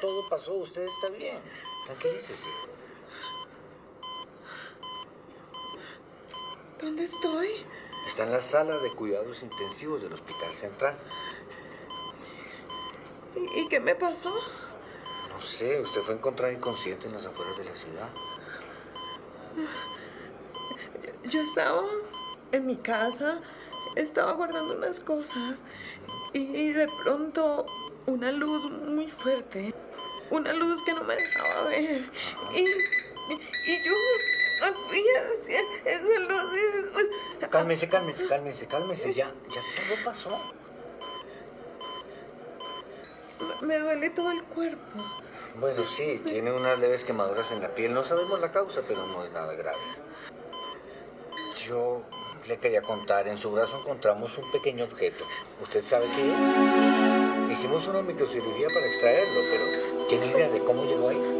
todo pasó, usted está bien. Tranquilícese. ¿Dónde estoy? Está en la sala de cuidados intensivos del Hospital Central. ¿Y, y qué me pasó? No sé, usted fue encontrada inconsciente en las afueras de la ciudad. Yo estaba en mi casa, estaba guardando unas cosas y de pronto una luz muy fuerte, una luz que no me dejaba ver. Y, y yo fui hacia esa luz y. Cálmese, cálmese, cálmese, cálmese. Ya, ya todo pasó. Me duele todo el cuerpo. Bueno, sí, tiene unas leves quemaduras en la piel. No sabemos la causa, pero no es nada grave. Yo le quería contar, en su brazo encontramos un pequeño objeto. ¿Usted sabe qué es? Hicimos una microcirugía para extraerlo, pero ¿tiene idea de cómo llegó ahí?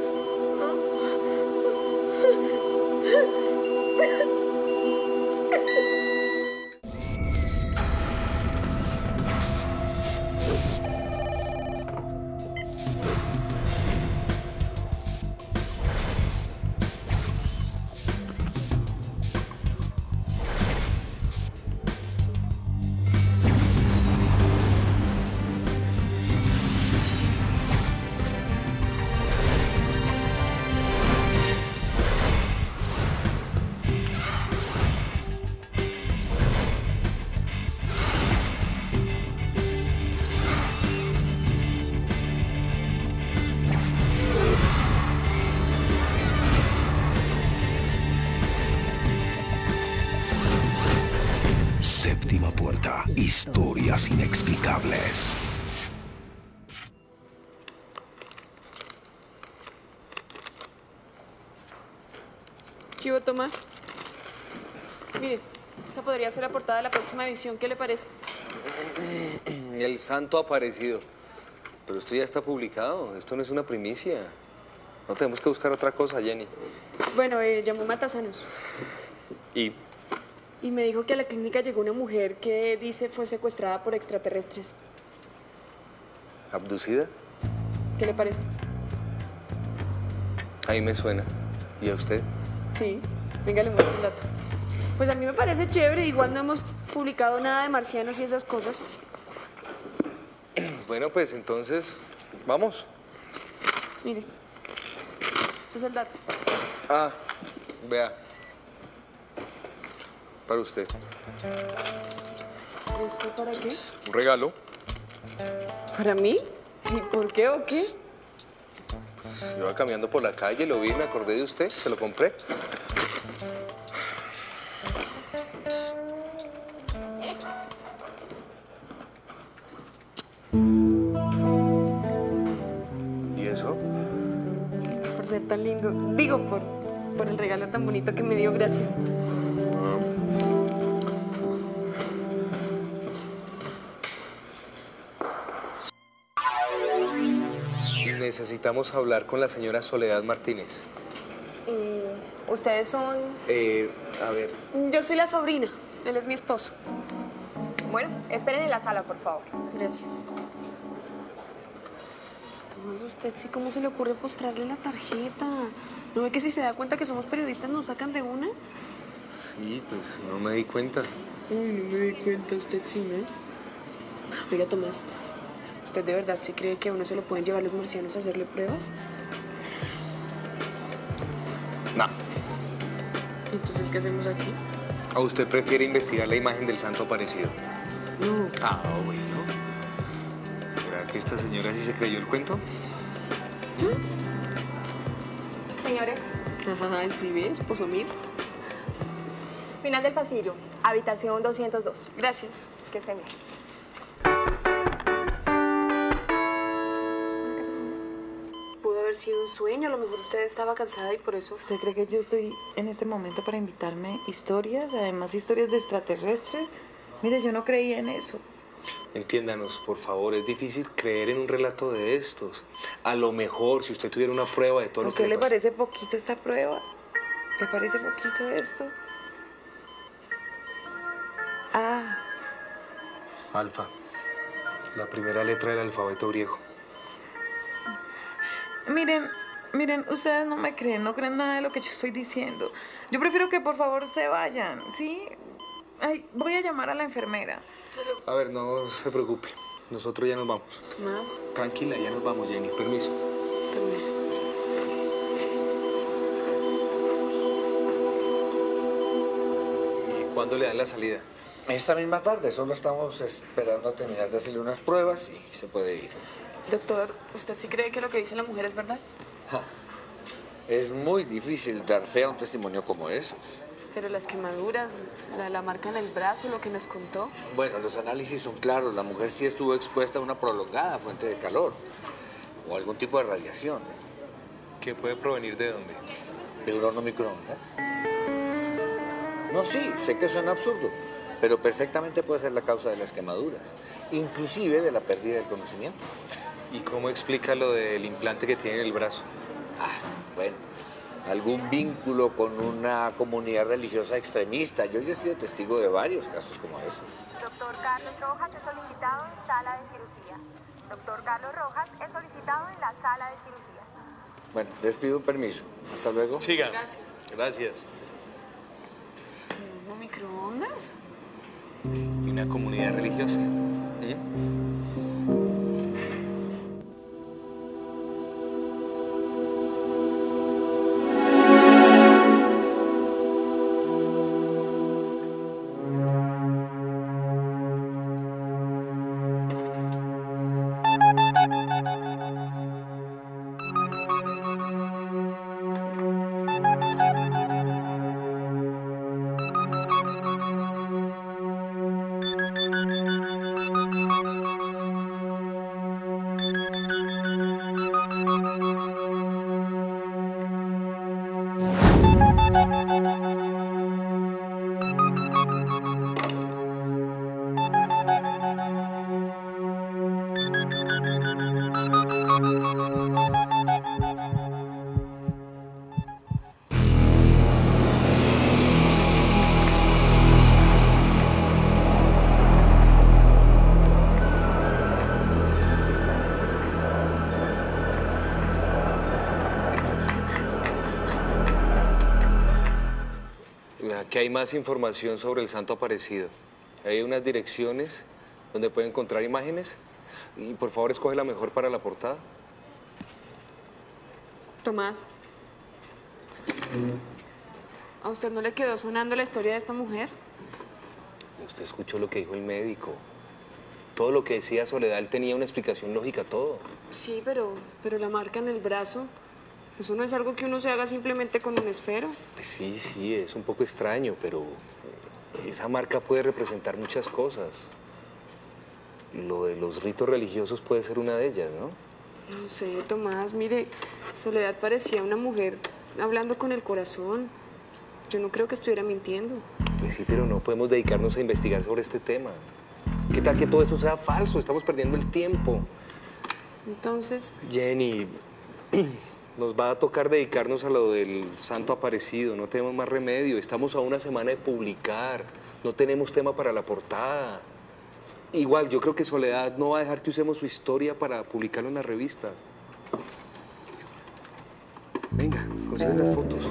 Séptima puerta. Historias inexplicables. ¿Qué hubo, Tomás? Mire, esta podría ser la portada de la próxima edición. ¿Qué le parece? El santo ha aparecido. Pero esto ya está publicado. Esto no es una primicia. No tenemos que buscar otra cosa, Jenny. Bueno, eh, llamó Matasanos Y y me dijo que a la clínica llegó una mujer que dice fue secuestrada por extraterrestres. abducida, ¿Qué le parece? a mí me suena. ¿Y a usted? Sí, venga, le muestro el dato. Pues a mí me parece chévere, igual no hemos publicado nada de marcianos y esas cosas. Bueno, pues entonces, vamos. Mire, este es el dato. Ah, vea. Para usted. ¿Esto para qué? Un regalo. ¿Para mí? ¿Y por qué o qué? Iba caminando por la calle, lo vi, me acordé de usted, se lo compré. ¿Y eso? Por ser tan lindo. Digo, por, por el regalo tan bonito que me dio, gracias. Necesitamos hablar con la señora Soledad Martínez. ¿Y ustedes son...? Eh, a ver, Yo soy la sobrina. Él es mi esposo. Bueno, esperen en la sala, por favor. Gracias. Tomás, usted sí, ¿cómo se le ocurre postrarle la tarjeta? ¿No ve que si se da cuenta que somos periodistas nos sacan de una? sí, pues no me di cuenta. Uy, no me di cuenta, usted sí, ¿no? Oiga, Tomás, ¿usted de verdad sí cree que a uno se lo pueden llevar los marcianos a hacerle pruebas? No. Entonces, ¿qué hacemos aquí? ¿A usted prefiere investigar la imagen del santo aparecido? No. Ah, bueno. ¿Será que esta señora sí se creyó el cuento? Señores, Ajá, ¿sí ves? Pues mira. final del pasillo, habitación 202. Gracias. Que estén bien. Haber sido un sueño, a lo mejor usted estaba cansada y por eso... ¿Usted cree que yo estoy en este momento para invitarme historias? Además, historias de extraterrestres. Mire, yo no creía en eso. Entiéndanos, por favor, es difícil creer en un relato de estos. A lo mejor, si usted tuviera una prueba de todo ¿A lo que usted le pasó- parece poquito esta prueba? ¿Le parece poquito esto? Ah, Alfa. La primera letra del alfabeto griego. Miren, miren, ustedes no me creen, no creen nada de lo que yo estoy diciendo. Yo prefiero que por favor se vayan, ¿sí? Ay, voy a llamar a la enfermera. A ver, no se preocupe. Nosotros ya nos vamos. Tomás, Tranquila, ya nos vamos, Jenny. Permiso. permiso. ¿Y cuándo le dan la salida? Esta misma tarde, solo estamos esperando a terminar de hacerle unas pruebas y se puede ir. Doctor, ¿usted sí cree que lo que dice la mujer es verdad? Es muy difícil dar fe a un testimonio como esos. Pero las quemaduras, la, la marca en el brazo, lo que nos contó. Bueno, los análisis son claros. La mujer sí estuvo expuesta a una prolongada fuente de calor o algún tipo de radiación. ¿Qué puede provenir de dónde? ¿De un horno microondas? No, sí, sé que suena absurdo, pero perfectamente puede ser la causa de las quemaduras, inclusive de la pérdida del conocimiento. ¿Y cómo explica lo del implante que tiene en el brazo? Ah, bueno, algún vínculo con una comunidad religiosa extremista. Yo ya he sido testigo de varios casos como esos. Doctor Carlos Rojas es solicitado en sala de cirugía. Doctor Carlos Rojas es solicitado en la sala de cirugía. Bueno, les pido un permiso. Hasta luego. Siga. Gracias. Gracias. ¿No microondas? ¿Y una comunidad religiosa? ¿Mm? Aquí hay más información sobre el santo aparecido. Hay unas direcciones donde puede encontrar imágenes. Y por favor, escoge la mejor para la portada. Tomás. ¿A usted no le quedó sonando la historia de esta mujer? Usted escuchó lo que dijo el médico. Todo lo que decía Soledad, él tenía una explicación lógica, todo. Sí, pero, pero la marca en el brazo, eso no es algo que uno se haga simplemente con un esfero. Pues Sí, sí, es un poco extraño, pero esa marca puede representar muchas cosas. Lo de los ritos religiosos puede ser una de ellas, ¿no? No sé, Tomás, mire, Soledad parecía una mujer hablando con el corazón. Yo no creo que estuviera mintiendo. Pues sí, pero no podemos dedicarnos a investigar sobre este tema. ¿Qué tal que todo eso sea falso? Estamos perdiendo el tiempo. Entonces, Jenny, nos va a tocar dedicarnos a lo del santo aparecido. No tenemos más remedio. Estamos a una semana de publicar. No tenemos tema para la portada. Igual, yo creo que Soledad no va a dejar que usemos su historia para publicarlo en la revista. Venga, consigue las fotos.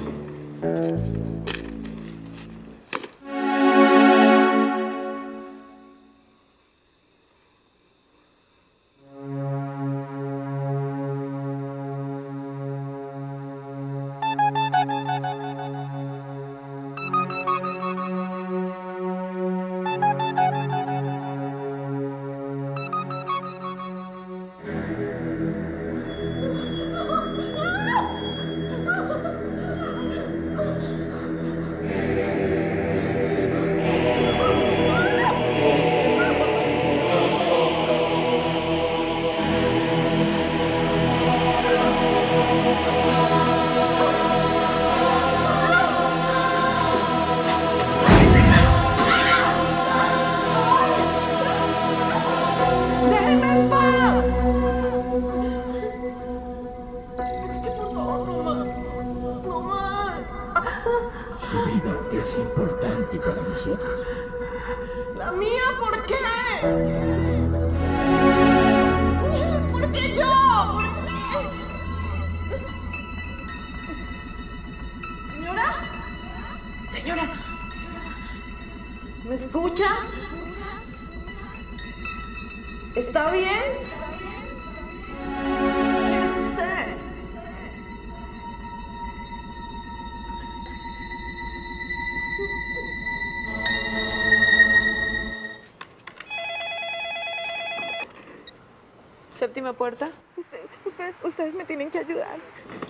Séptima puerta. Usted- usted- ustedes me tienen que ayudar.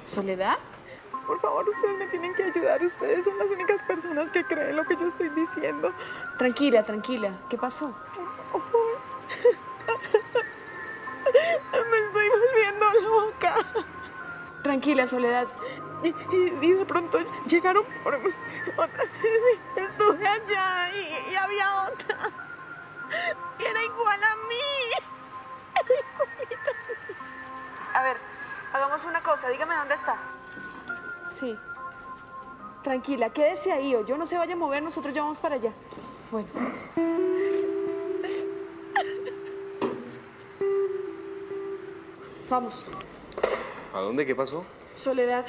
¿Soledad? Por favor, ustedes me tienen que ayudar. Ustedes son las únicas personas que creen lo que yo estoy diciendo. Tranquila, tranquila. ¿Qué pasó? Me estoy volviendo loca. Tranquila, Soledad. Y, y- y de pronto llegaron por mí. Otra vez estuve allá y, y había otra. Y era igual a mí. A ver, hagamos una cosa. Dígame dónde está. Sí. Tranquila, quédese ahí o yo no se vaya a mover, nosotros ya vamos para allá. Bueno. Vamos. ¿A dónde? ¿Qué pasó? Soledad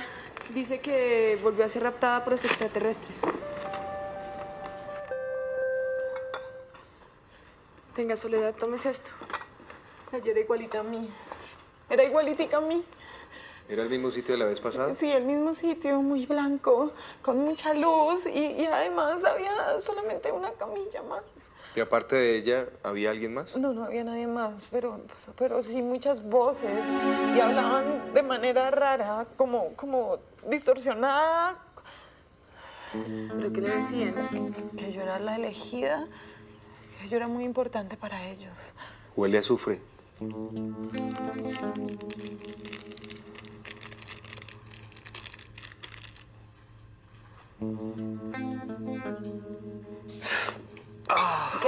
dice que volvió a ser raptada por los extraterrestres. Tenga, Soledad, tomes esto. Era igualita a mí. Era igualitica a mí. ¿Era el mismo sitio de la vez pasada? Sí, el mismo sitio, muy blanco, con mucha luz y, y además había solamente una camilla más. Y aparte de ella, ¿había alguien más? No, no había nadie más, pero, pero, pero sí muchas voces y hablaban de manera rara, como, como distorsionada. ¿Pero qué le decían? Que yo era la elegida, que yo era muy importante para ellos. Huele a azufre. ¿Qué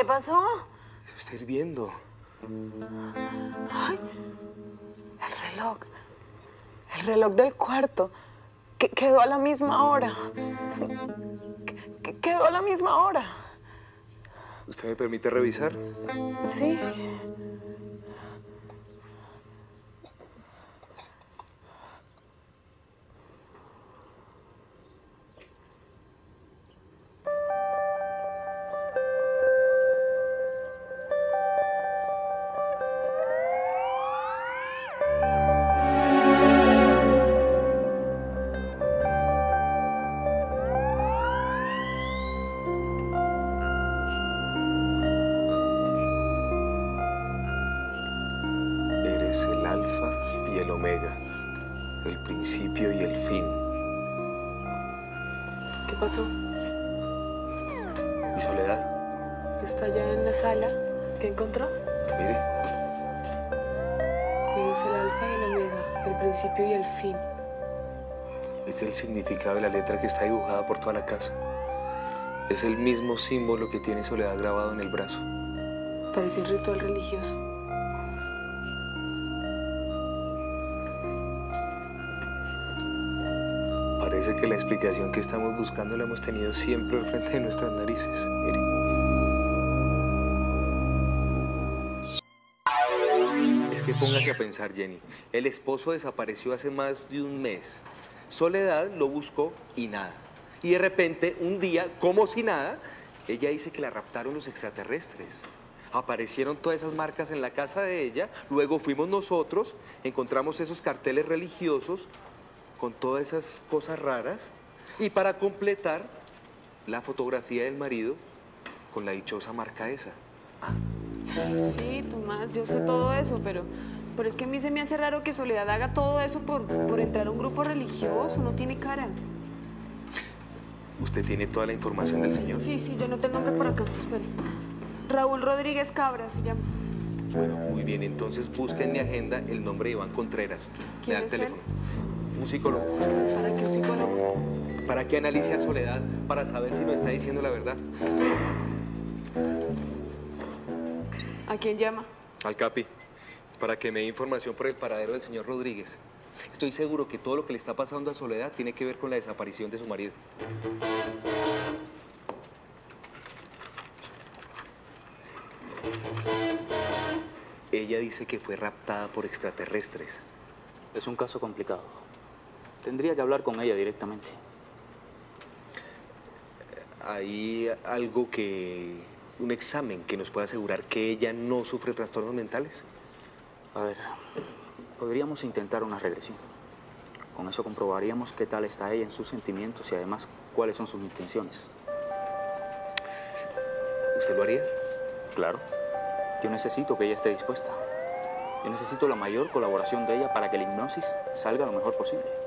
pasó? Está hirviendo. El reloj. El reloj del cuarto. Que quedó a la misma hora. Que quedó a la misma hora. ¿Usted me permite revisar? Sí. ¿Y Soledad? Está allá en la sala. ¿Qué encontró? Mire, Eres el alfa y el omega, el principio y el fin. es el significado de la letra que está dibujada por toda la casa. Es el mismo símbolo que tiene Soledad grabado en el brazo. Parece un ritual religioso. Que la explicación que estamos buscando la hemos tenido siempre al frente de nuestras narices. Mire. Es que póngase a pensar, Jenny. El esposo desapareció hace más de un mes. Soledad lo buscó y nada. Y de repente, un día, como si nada, ella dice que la raptaron los extraterrestres. Aparecieron todas esas marcas en la casa de ella, luego fuimos nosotros, encontramos esos carteles religiosos con todas esas cosas raras y para completar la fotografía del marido con la dichosa marca esa. Sí, Tomás, yo sé todo eso, pero, pero es que a mí se me hace raro que Soledad haga todo eso por, por entrar a un grupo religioso. No tiene cara. ¿Usted tiene toda la información del señor? Sí, sí, yo no tengo nombre por acá. Espere. Raúl Rodríguez Cabra se llama. Bueno, muy bien, entonces busque en mi agenda el nombre de Iván Contreras. Me ¿Quién da el él? Un psicólogo. ¿Para qué un psicólogo? Para que analice a Soledad, para saber si nos está diciendo la verdad. ¿A quién llama? Al Capi, para que me dé información por el paradero del señor Rodríguez. Estoy seguro que todo lo que le está pasando a Soledad tiene que ver con la desaparición de su marido. Ella dice que fue raptada por extraterrestres. Es un caso complicado. Tendría que hablar con ella directamente. ¿Hay algo que... un examen que nos pueda asegurar que ella no sufre trastornos mentales? A ver, podríamos intentar una regresión. Con eso comprobaríamos qué tal está ella en sus sentimientos y además cuáles son sus intenciones. ¿Usted lo haría? Claro. Yo necesito que ella esté dispuesta. Yo necesito la mayor colaboración de ella para que la hipnosis salga lo mejor posible.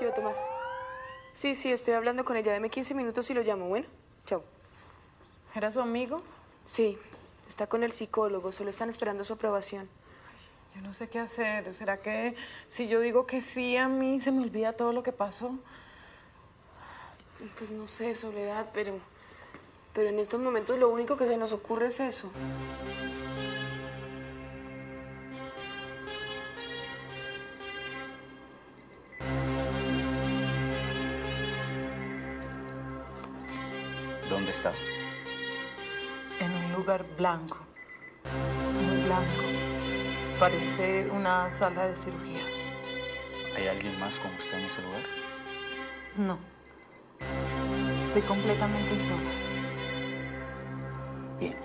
¿Qué hubo, Tomás? Sí, sí, estoy hablando con ella. Deme 15 minutos y lo llamo. Bueno, chao. ¿Era su amigo? Sí, está con el psicólogo. Solo están esperando su aprobación. Yo no sé qué hacer. ¿Será que si yo digo que sí a mí se me olvida todo lo que pasó? Pues no sé, Soledad, pero... Pero en estos momentos lo único que se nos ocurre es eso. Está? en un lugar blanco, muy blanco. Parece una sala de cirugía. ¿Hay alguien más con usted en ese lugar? No, estoy completamente sola. Bien.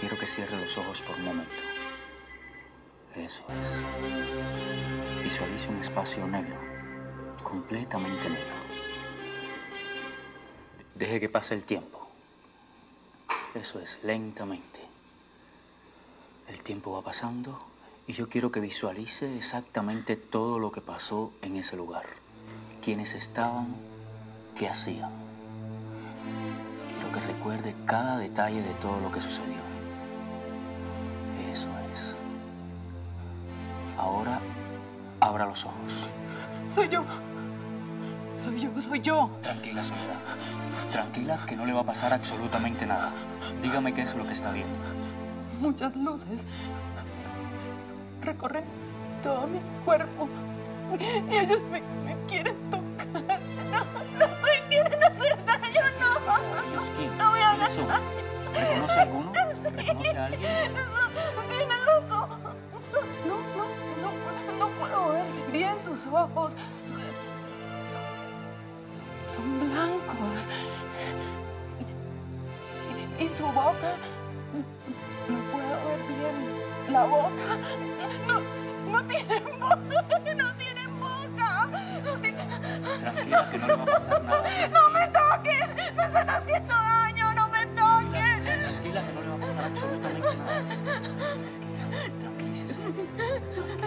Quiero que cierre los ojos por un momento. Eso es. Visualice un espacio negro, completamente negro. Deje que pase el tiempo. Eso es, lentamente. El tiempo va pasando y yo quiero que visualice exactamente todo lo que pasó en ese lugar. Quiénes estaban, qué hacían. Quiero que recuerde cada detalle de todo lo que sucedió. Eso es. Ahora, abra los ojos. Soy yo. Soy yo, soy yo. Tranquila, Soledad. Tranquila, que no le va a pasar absolutamente nada. Dígame qué es lo que está viendo. Muchas luces. Recorren todo mi cuerpo. Y ellos me, me quieren tocar. No, no me quieren hacer daño, no. No voy a ¿Quiénes son? ¿Reconoce alguno? ¿Reconoce a alguien? Los ojos. No, no, no, no puedo ver bien sus ojos. Son, blancos. Y, y su boca. No puedo ver bien la boca. No, no tienen boca. No tienen boca. No tienen- Tranquila, que no le va a pasar nada. No me toquen. Me están haciendo daño. No me toquen. Tranquila, que no le va a pasar absolutamente nada. Tranquila,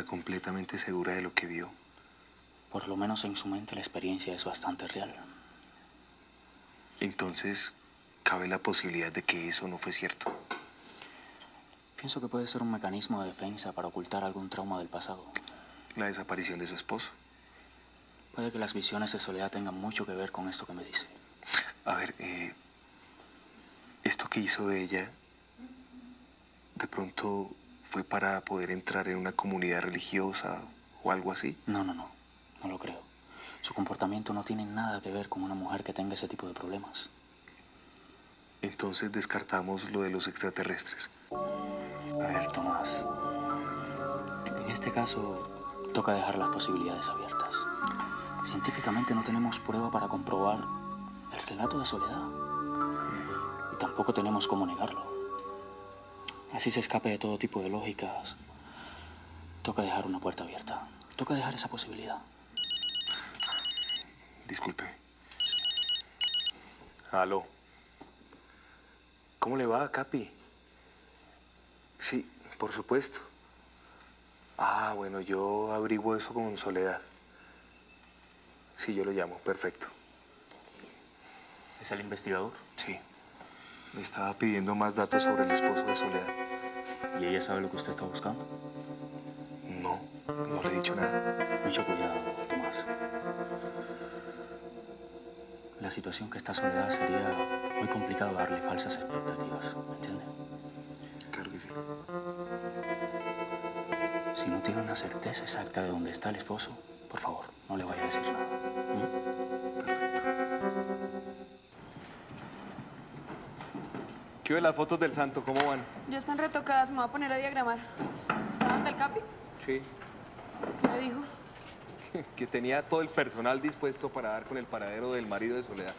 está completamente segura de lo que vio. Por lo menos en su mente la experiencia es bastante real. Entonces, cabe la posibilidad de que eso no fue cierto. Pienso que puede ser un mecanismo de defensa para ocultar algún trauma del pasado. La desaparición de su esposo. Puede que las visiones de soledad tengan mucho que ver con esto que me dice. A ver, eh, esto que hizo ella, de pronto fue para poder entrar en una comunidad religiosa o algo así. No, no, no. No lo creo. Su comportamiento no tiene nada que ver con una mujer que tenga ese tipo de problemas. Entonces descartamos lo de los extraterrestres. A ver, Tomás. En este caso, toca dejar las posibilidades abiertas. Científicamente no tenemos prueba para comprobar el relato de soledad. Y tampoco tenemos cómo negarlo. Así se escape de todo tipo de lógicas. Toca dejar una puerta abierta. Toca dejar esa posibilidad. Disculpe. Aló. ¿Cómo le va, Capi? Sí, por supuesto. Ah, bueno, yo abrigo eso con Soledad. Sí, yo lo llamo, perfecto. ¿Es el investigador? Sí. Me estaba pidiendo más datos sobre el esposo de Soledad. ¿Y ella sabe lo que usted está buscando? No, no le he dicho nada. Mucho cuidado, Tomás. La situación que está Soledad sería muy complicado darle falsas expectativas, ¿me entiende? Claro que sí. Si no tiene una certeza exacta de dónde está el esposo, por favor, no le vaya a decir nada. ¿Qué ve las fotos del santo? ¿Cómo van? Ya están retocadas, me voy a poner a diagramar. ¿Estaba ante el capi? Sí. ¿Qué me dijo? Que tenía todo el personal dispuesto para dar con el paradero del marido de Soledad.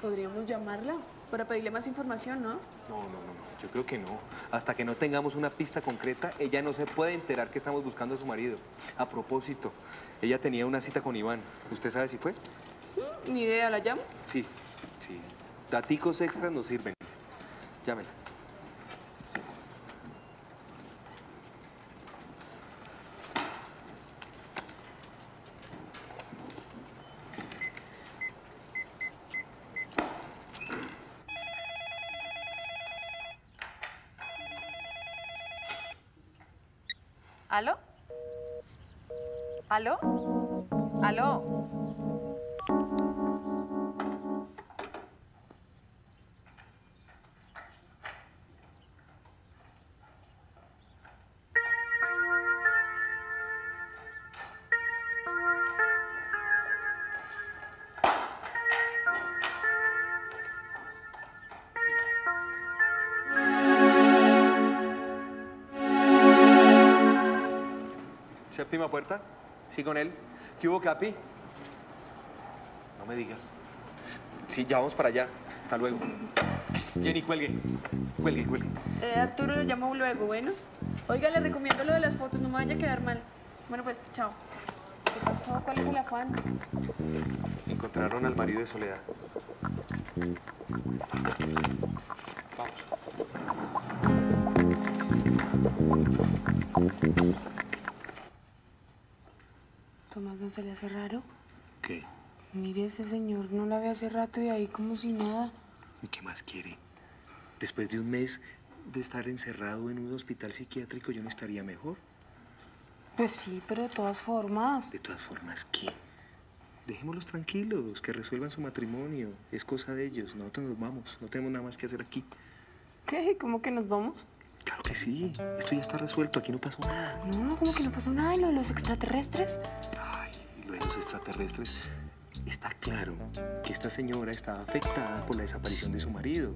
Podríamos llamarla para pedirle más información, ¿no? No, no, no, no. Yo creo que no. Hasta que no tengamos una pista concreta, ella no se puede enterar que estamos buscando a su marido. A propósito, ella tenía una cita con Iván. ¿Usted sabe si fue? Ni idea, ¿la llamo? Sí, sí. Daticos extras nos sirven. Llámela. Séptima puerta. Sí, con él. ¿Qué hubo, Capi? No me digas. Sí, ya vamos para allá. Hasta luego. Jenny, cuelgue. Cuelgue, cuelgue. Eh, Arturo lo llamo luego, bueno. Oiga, le recomiendo lo de las fotos, no me vaya a quedar mal. Bueno, pues, chao. ¿Qué pasó? ¿Cuál es el afán? Encontraron al marido de Soledad. Tomás, ¿no se le hace raro? ¿Qué? Mire, ese señor no la ve hace rato y ahí como si nada. ¿Y qué más quiere? Después de un mes de estar encerrado en un hospital psiquiátrico, ¿yo no estaría mejor? Pues sí, pero de todas formas. De todas formas, ¿qué? Dejémoslos tranquilos, que resuelvan su matrimonio. Es cosa de ellos. Nosotros nos vamos. No tenemos nada más que hacer aquí. ¿Qué? ¿Cómo que nos vamos? Claro que sí. Esto ya está resuelto. Aquí no pasó nada. No, ¿cómo que no pasó nada? ¿Y lo de los extraterrestres? Ay, lo de los extraterrestres. Está claro que esta señora estaba afectada por la desaparición de su marido.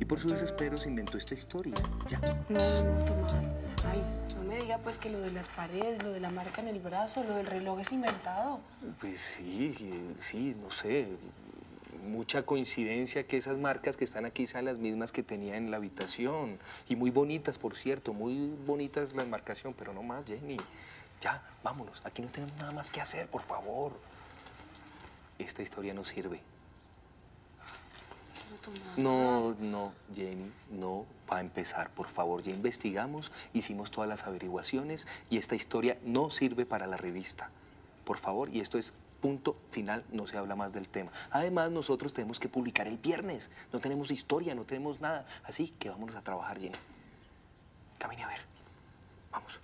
Y por su desespero se inventó esta historia. Ya. No, no, Tomás. Ay, no me diga pues que lo de las paredes, lo de la marca en el brazo, lo del reloj es inventado. Pues sí, sí, no sé. mucha coincidencia que esas marcas que están aquí sean las mismas que tenía en la habitación. Y muy bonitas, por cierto, muy bonitas la marcación, pero no más, Jenny. Ya, vámonos. Aquí no tenemos nada más que hacer, por favor. Esta historia no sirve. No, no, Jenny, no va a empezar, por favor. Ya investigamos, hicimos todas las averiguaciones y esta historia no sirve para la revista. Por favor, y esto es punto final, no se habla más del tema. Además, nosotros tenemos que publicar el viernes. No tenemos historia, no tenemos nada. Así que vámonos a trabajar, Jenny. Camine a ver. Vamos.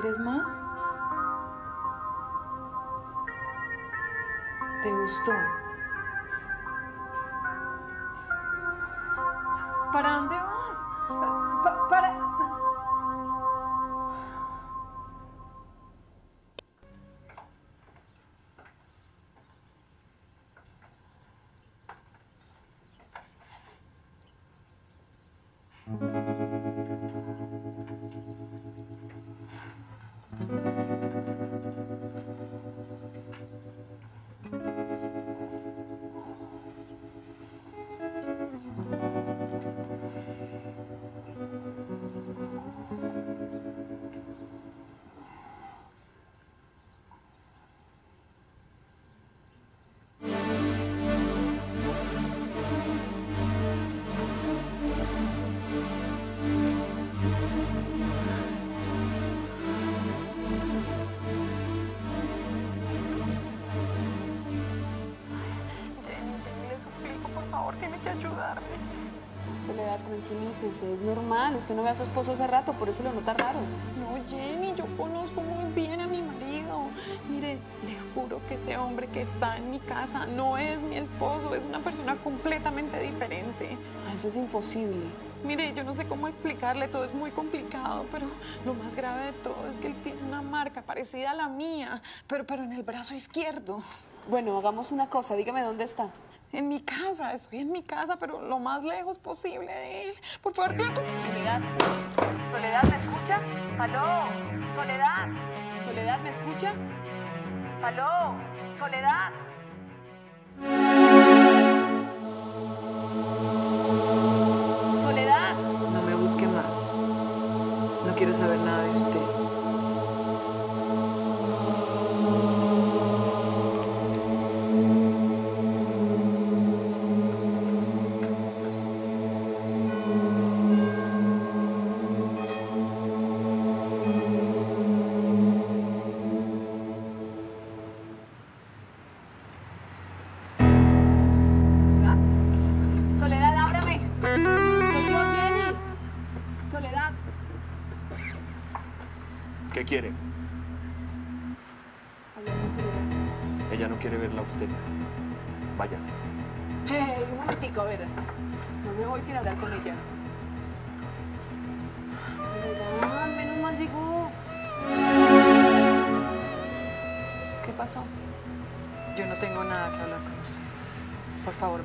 ¿Quieres más? ¿Te gustó? ¿Para dónde vas? Pa- para... es normal. Usted no ve a su esposo hace rato, por eso lo nota raro. No, Jenny, yo conozco muy bien a mi marido. Mire, le juro que ese hombre que está en mi casa no es mi esposo, es una persona completamente diferente. Ah, Eso es imposible. Mire, yo no sé cómo explicarle, todo es muy complicado, pero lo más grave de todo es que él tiene una marca parecida a la mía, pero, pero en el brazo izquierdo. Bueno, hagamos una cosa, dígame dónde está. En mi casa, estoy en mi casa, pero lo más lejos posible. Por favor, Tiago. Soledad. Soledad, ¿me escucha? ¿Aló? Soledad, Soledad, ¿me escucha? ¿aló? Soledad.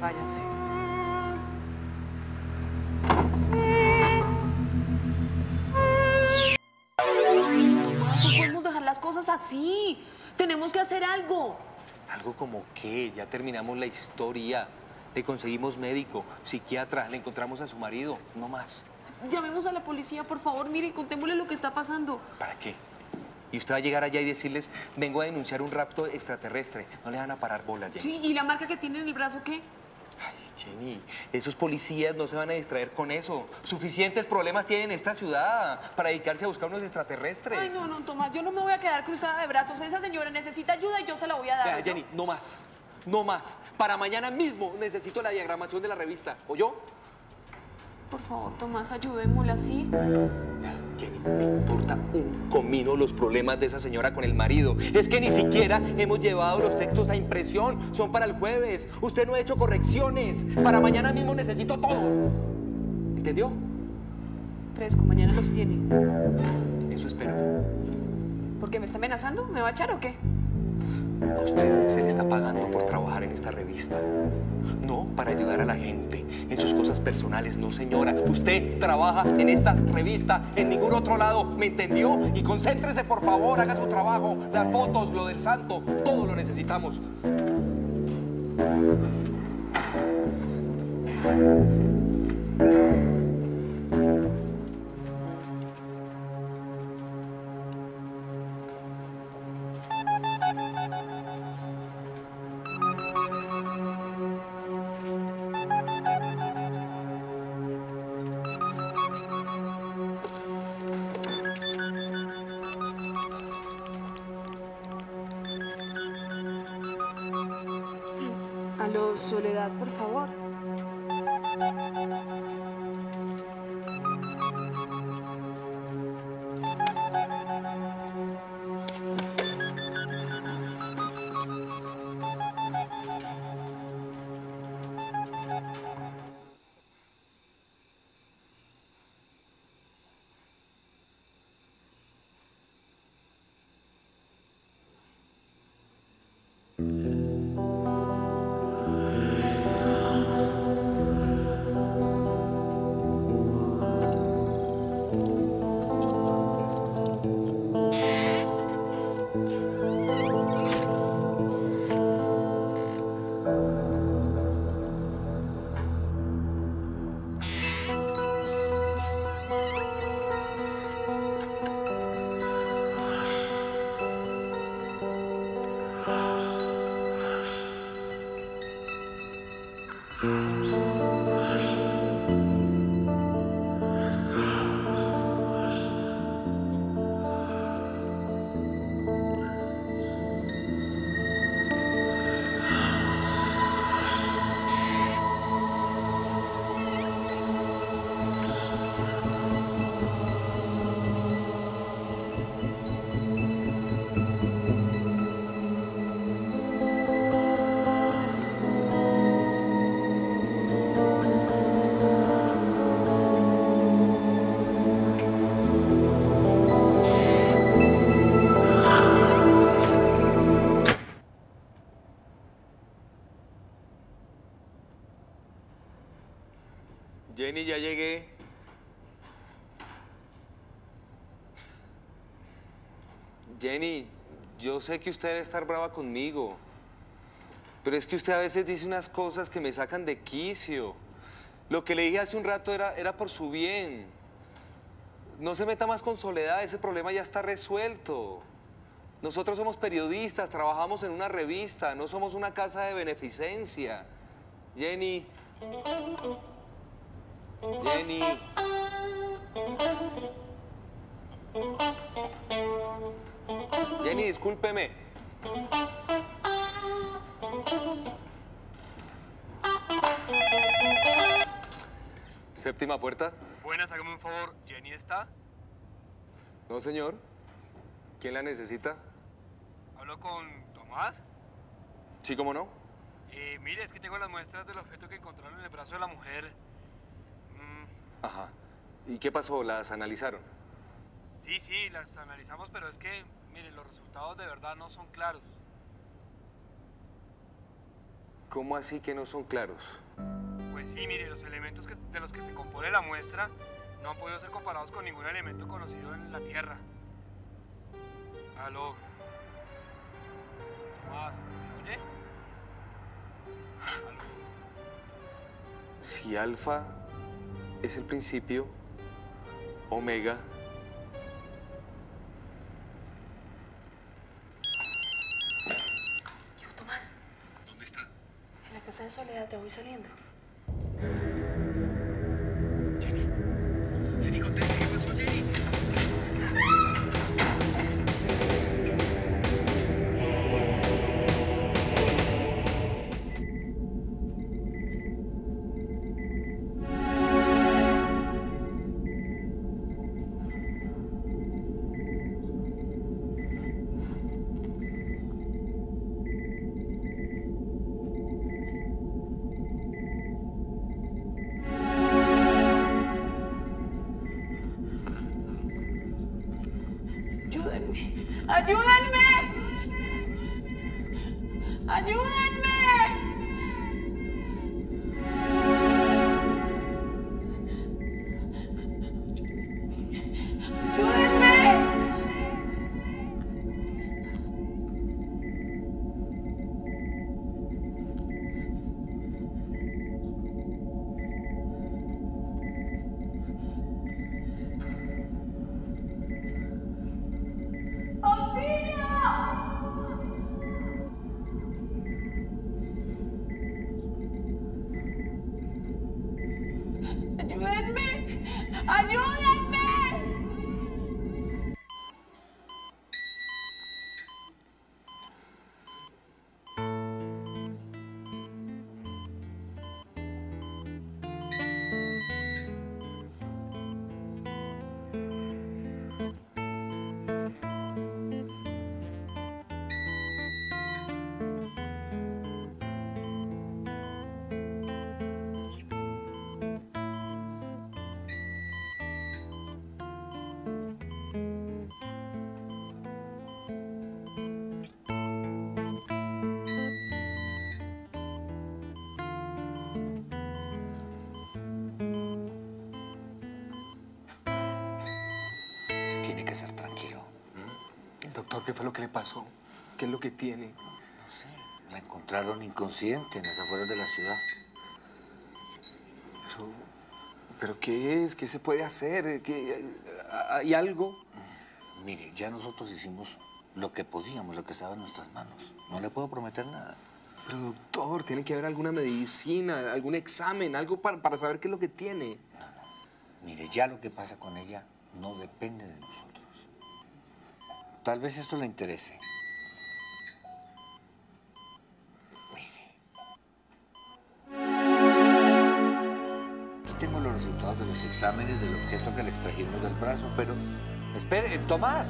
Váyanse. No podemos dejar las cosas así. Tenemos que hacer algo. Algo como qué, ya terminamos la historia. Le conseguimos médico, psiquiatra, le encontramos a su marido, no más. Llamemos a la policía, por favor. Mire, contémosle lo que está pasando. ¿Para qué? Y usted va a llegar allá y decirles, vengo a denunciar un rapto extraterrestre. No le van a parar bolas, Jenny. Sí, ¿y la marca que tiene en el brazo qué? Jenny, esos policías no se van a distraer con eso. Suficientes problemas tienen esta ciudad para dedicarse a buscar unos extraterrestres. Ay, no, no, Tomás, yo no me voy a quedar cruzada de brazos. Esa señora necesita ayuda y yo se la voy a dar. Vea. Jenny, no más. No más. Para mañana mismo necesito la diagramación de la revista. ¿O yo? Por favor, Tomás, ayudémosla, ¿sí? Jenny, me importa un comino los problemas de esa señora con el marido. Es que ni siquiera hemos llevado los textos a impresión. Son para el jueves. Usted no ha hecho correcciones. Para mañana mismo necesito todo. ¿Entendió? Fresco, mañana los tiene. Eso espero. ¿Por qué me está amenazando? ¿Me va a echar o qué? A usted se le está pagando por trabajar en esta revista. No para ayudar a la gente en sus cosas personales, no señora. Usted trabaja en esta revista, en ningún otro lado, ¿me entendió? Y concéntrese, por favor, haga su trabajo. Las fotos, lo del santo, todo lo necesitamos. Ya llegué. Jenny, yo sé que usted debe estar brava conmigo, pero es que usted a veces dice unas cosas que me sacan de quicio. Lo que le dije hace un rato era, era por su bien. No se meta más con Soledad, ese problema ya está resuelto. Nosotros somos periodistas, trabajamos en una revista, no somos una casa de beneficencia. Jenny. Jenny. Jenny, discúlpeme. Séptima puerta. Buenas, hágame un favor. ¿Jenny está? No, señor. ¿Quién la necesita? ¿Hablo con Tomás? Sí, cómo no. Eh, mire, es que tengo las muestras del objeto que encontraron en el brazo de la mujer. Ajá. ¿Y qué pasó? ¿Las analizaron? sí, sí, las analizamos, pero es que, mire, los resultados de verdad no son claros. ¿Cómo así que no son claros? Pues sí, mire, los elementos que- de los que se compone la muestra no han podido ser comparados con ningún elemento conocido en la Tierra. Aló. Tomás, ¿me oye? Aló. Si alfa es el principio, omega Tomás. ¿Dónde está? En la casa de Soledad te voy saliendo. Tiene que ser tranquilo. Doctor, ¿qué fue lo que le pasó? ¿Qué es lo que tiene? No sé. La encontraron inconsciente en las afueras de la ciudad. Pero, ¿pero qué es? ¿Qué se puede hacer? ¿Qué, ¿Hay algo? Mire, ya nosotros hicimos lo que podíamos, lo que estaba en nuestras manos. No le puedo prometer nada. Pero doctor, tiene que haber alguna medicina, algún examen, algo para, para saber qué es lo que tiene. Mire, ya lo que pasa con ella no depende de nosotros. Tal vez esto le interese. Aquí tengo los resultados de los exámenes del objeto que le extrajimos del brazo, pero... Espere, Tomás.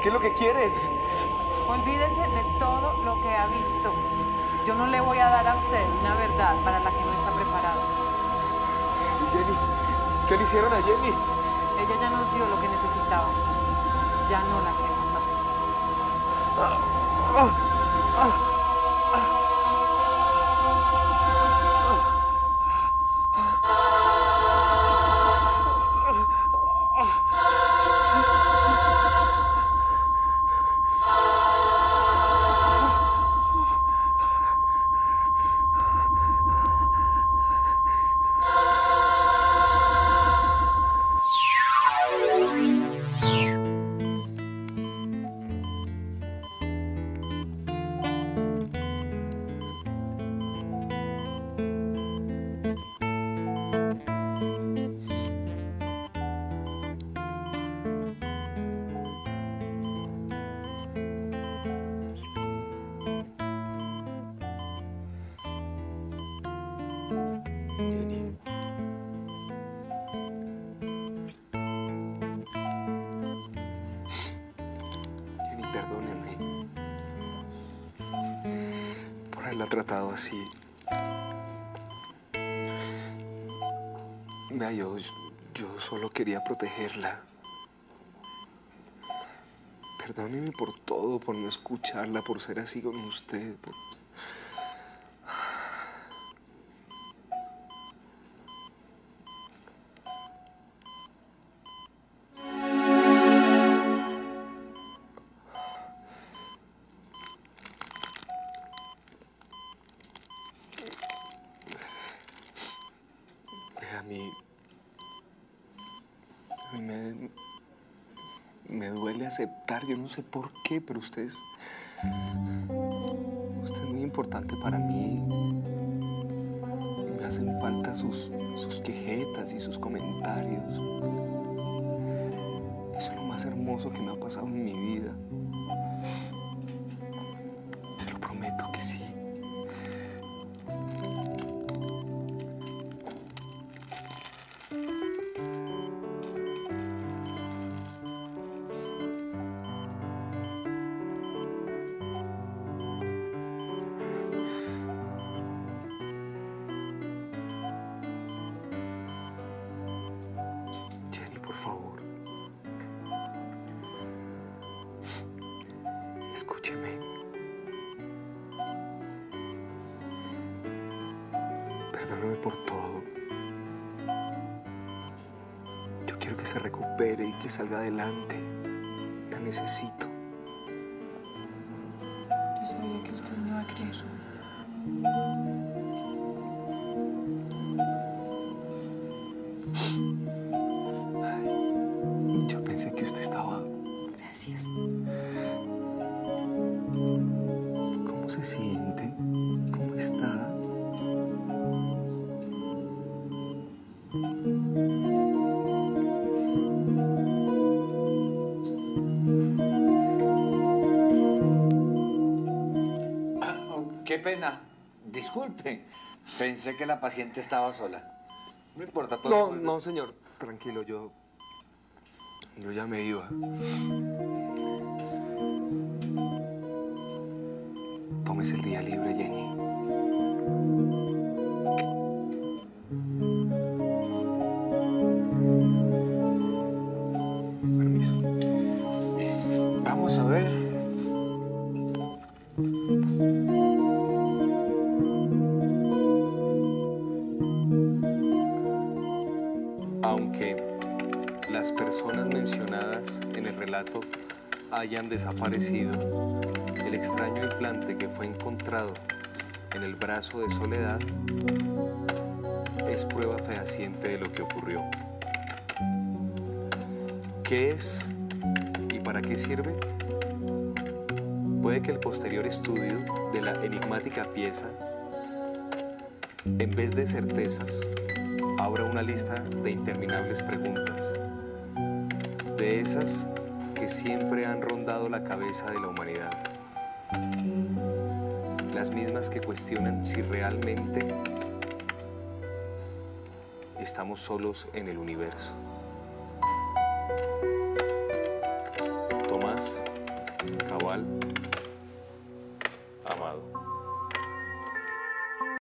¿Qué es lo que quieren? Olvídese de todo lo que ha visto. Yo no le voy a dar a usted una verdad para la que no está preparado. ¿Y Jenny? ¿Qué le hicieron a Jenny? Ella ya nos dio lo que necesitábamos. Ya no la queremos más. Jenny. Tratado así. Vea, yo, yo solo quería protegerla. Perdóneme por todo, por no escucharla, por ser así con usted. Sé por qué, pero usted es. Usted es muy importante para mí. Me hacen falta sus, sus quejetas y sus comentarios. Eso es lo más hermoso que me ha pasado en mi vida. Escúcheme. Perdóname por todo. Yo quiero que se recupere y que salga adelante. La necesito. Pensé que la paciente estaba sola. No importa, pues. No, no, señor. Tranquilo, yo... Yo ya me iba. Tómese el día libre, Jenny. Desaparecido, el extraño implante que fue encontrado en el brazo de Soledad es prueba fehaciente de lo que ocurrió. ¿Qué es y para qué sirve? Puede que el posterior estudio de la enigmática pieza, en vez de certezas, abra una lista de interminables preguntas, de esas siempre han rondado la cabeza de la humanidad, las mismas que cuestionan si realmente estamos solos en el universo.